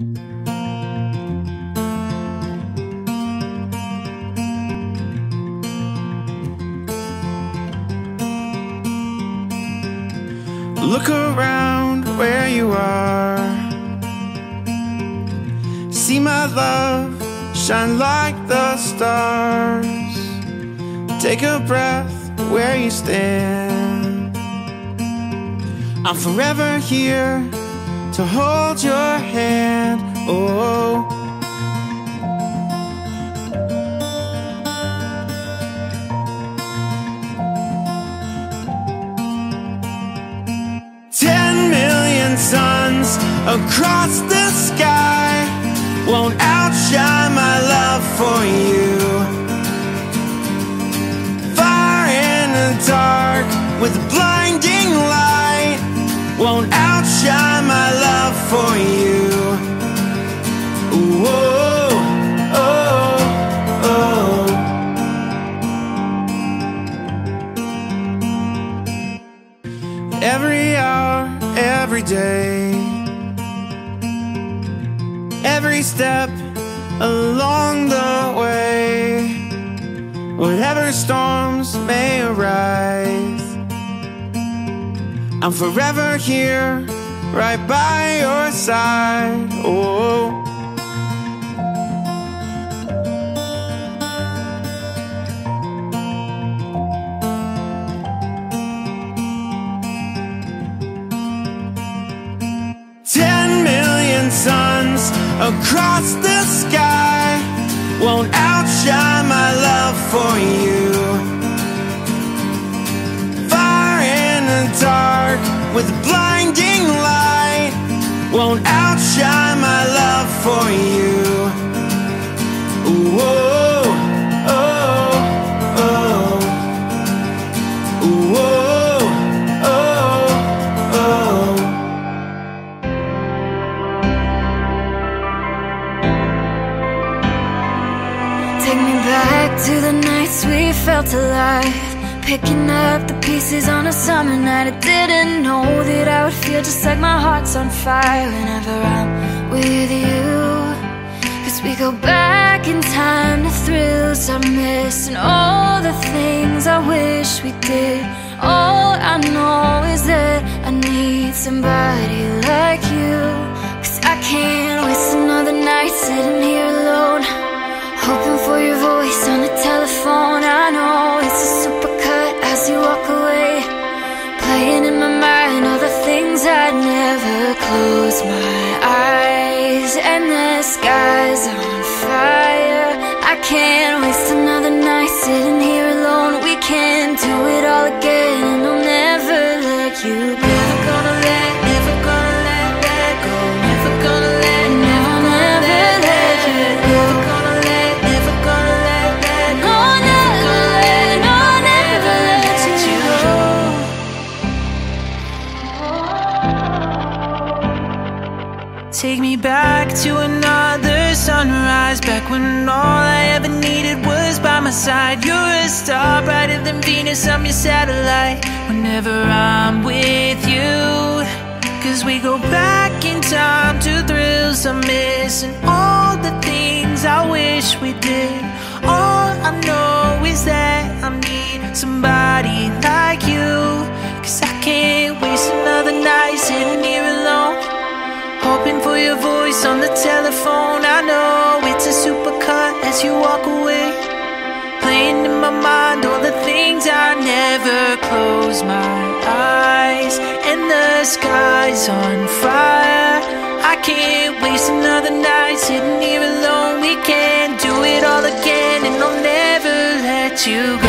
Look around where you are. See my love shine like the stars. Take a breath where you stand. I'm forever here to hold your hand. Oh. Ten million suns across the sky won't outshine my love for you. For you. Oh, oh, oh. Every hour, every day, every step along the way, whatever storms may arise, I'm forever here, right by your side. Oh. Ten million suns across the sky won't outshine my love for you. Fire in the dark with light won't outshine my love for you. Ooh, oh, oh, oh. Oh, oh, oh. Take me back to the nights we felt alive. Picking up the pieces on a summer night. I didn't know feel just like my heart's on fire whenever I'm with you. Cause we go back in time to thrills I miss and all the things I wish we did. All I know is that I need somebody like you. Back to another sunrise. Back when all I ever needed was by my side. You're a star brighter than Venus, I'm your satellite. Whenever I'm with you Cause we go back in time to thrills I miss And all the things I wish we did. All I know is that I need somebody like you Cause I can't waste another night sitting your voice on the telephone. I know it's a supercut as you walk away. Playing in my mind all the things I never close my eyes. And the sky's on fire. I can't waste another night sitting here alone. We can do it all again, and I'll never let you go.